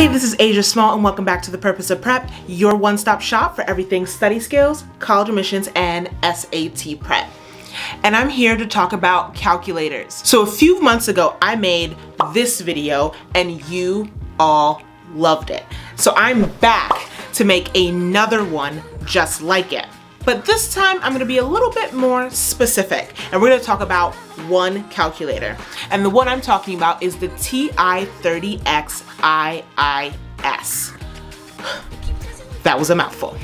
Hey, this is Asia Small and welcome back to The Purpose of Prep, your one-stop shop for everything study skills, college admissions, and SAT prep. And I'm here to talk about calculators. So a few months ago, I made this video and you all loved it. So I'm back to make another one just like it. But this time I'm gonna be a little bit more specific and we're gonna talk about one calculator. And the one I'm talking about is the TI-30X IIS. That was a mouthful.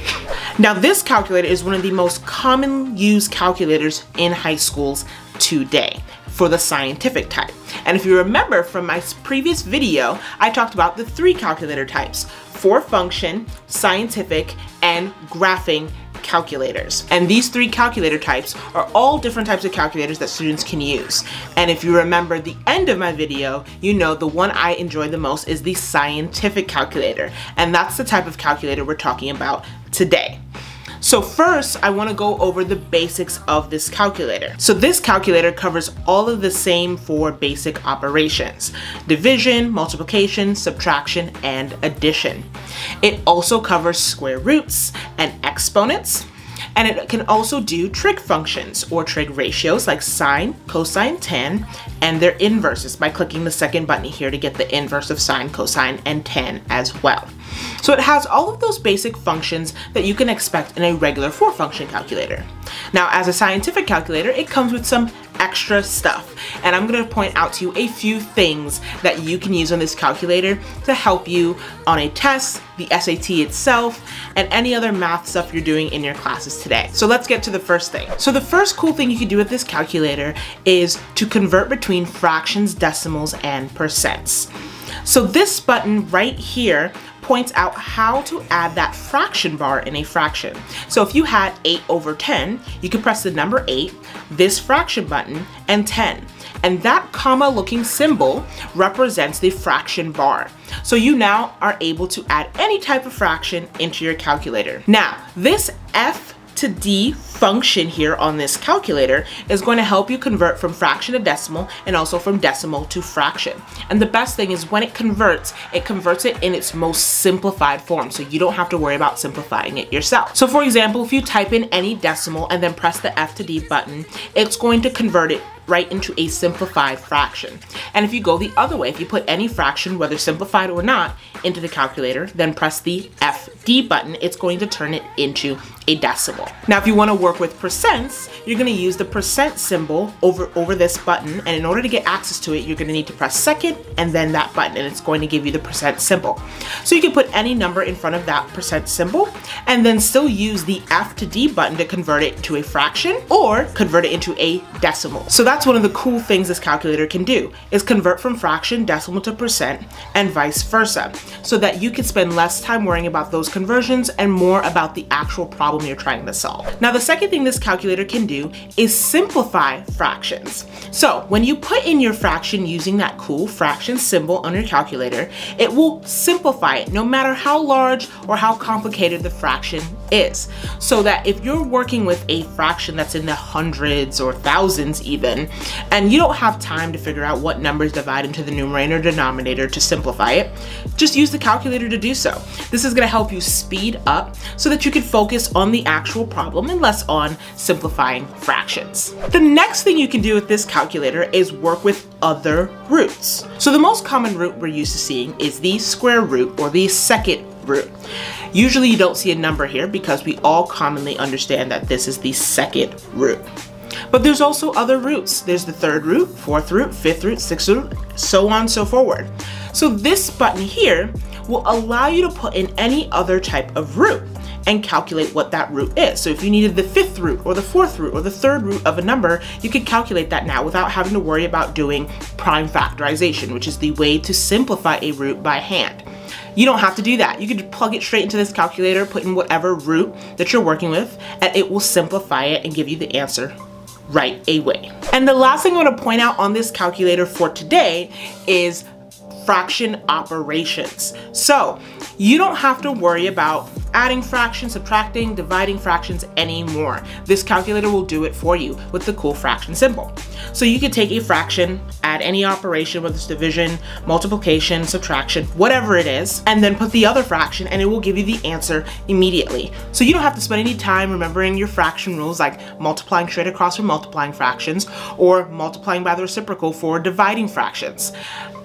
Now this calculator is one of the most common used calculators in high schools today for the scientific type. And if you remember from my previous video, I talked about the three calculator types, four function, scientific, and graphing calculators. And these three calculator types are all different types of calculators that students can use. And if you remember the end of my video, you know the one I enjoy the most is the scientific calculator. And that's the type of calculator we're talking about today. So first, I wanna go over the basics of this calculator. So this calculator covers all of the same four basic operations, division, multiplication, subtraction, and addition. It also covers square roots and exponents, and it can also do trig functions or trig ratios like sine, cosine, tan, and their inverses by clicking the second button here to get the inverse of sine, cosine, and tan as well. So it has all of those basic functions that you can expect in a regular four function calculator. Now as a scientific calculator, it comes with some extra stuff. And I'm gonna point out to you a few things that you can use on this calculator to help you on a test, the SAT itself, and any other math stuff you're doing in your classes today. So let's get to the first thing. So the first cool thing you can do with this calculator is to convert between fractions, decimals, and percents. So this button right here points out how to add that fraction bar in a fraction. So if you had 8 over 10, you could press the number 8, this fraction button, and 10. And that comma looking symbol represents the fraction bar. So you now are able to add any type of fraction into your calculator. Now, this F to D function here on this calculator is going to help you convert from fraction to decimal and also from decimal to fraction. And the best thing is when it converts, it converts it in its most simplified form so you don't have to worry about simplifying it yourself. So for example, if you type in any decimal and then press the F to D button, it's going to convert it right into a simplified fraction. And if you go the other way, if you put any fraction, whether simplified or not, into the calculator, then press the FD button, it's going to turn it into a decimal. Now, if you wanna work with percents, you're gonna use the percent symbol over, over this button, and in order to get access to it, you're gonna need to press second and then that button, and it's going to give you the percent symbol. So you can put any number in front of that percent symbol, and then still use the F to D button to convert it to a fraction, or convert it into a decimal. So that's one of the cool things this calculator can do, is convert from fraction, decimal to percent, and vice versa, so that you can spend less time worrying about those conversions and more about the actual problem you're trying to solve. Now the second thing this calculator can do is simplify fractions. So when you put in your fraction using that cool fraction symbol on your calculator, it will simplify it no matter how large or how complicated the fraction is. So that if you're working with a fraction that's in the hundreds or thousands even, and you don't have time to figure out what numbers divide into the numerator denominator to simplify it, just use the calculator to do so. This is gonna help you speed up so that you can focus on on the actual problem and less on simplifying fractions. The next thing you can do with this calculator is work with other roots. So the most common root we're used to seeing is the square root or the second root. Usually you don't see a number here because we all commonly understand that this is the second root. But there's also other roots. There's the third root, fourth root, fifth root, sixth root, so on so forward. So this button here will allow you to put in any other type of root and calculate what that root is. So if you needed the fifth root or the fourth root or the third root of a number, you could calculate that now without having to worry about doing prime factorization, which is the way to simplify a root by hand. You don't have to do that. You could plug it straight into this calculator, put in whatever root that you're working with, and it will simplify it and give you the answer right away. And the last thing I want to point out on this calculator for today is fraction operations. So you don't have to worry about adding fractions, subtracting, dividing fractions anymore. This calculator will do it for you with the cool fraction symbol. So you could take a fraction, add any operation, whether it's division, multiplication, subtraction, whatever it is, and then put the other fraction and it will give you the answer immediately. So you don't have to spend any time remembering your fraction rules like multiplying straight across for multiplying fractions or multiplying by the reciprocal for dividing fractions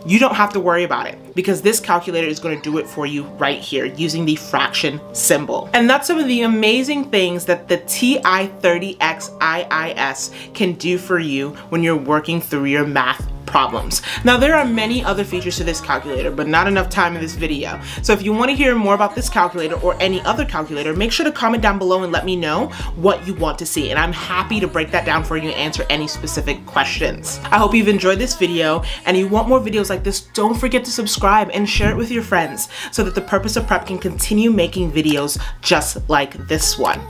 you don't have to worry about it because this calculator is going to do it for you right here using the fraction symbol. And that's some of the amazing things that the TI-30X IIS can do for you when you're working through your math problems. Now there are many other features to this calculator, but not enough time in this video. So if you want to hear more about this calculator or any other calculator, make sure to comment down below and let me know what you want to see. And I'm happy to break that down for you and answer any specific questions. I hope you've enjoyed this video and you want more videos like this, don't forget to subscribe and share it with your friends so that the purpose of prep can continue making videos just like this one.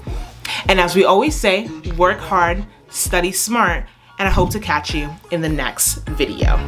And as we always say, work hard, study smart, and I hope to catch you in the next video.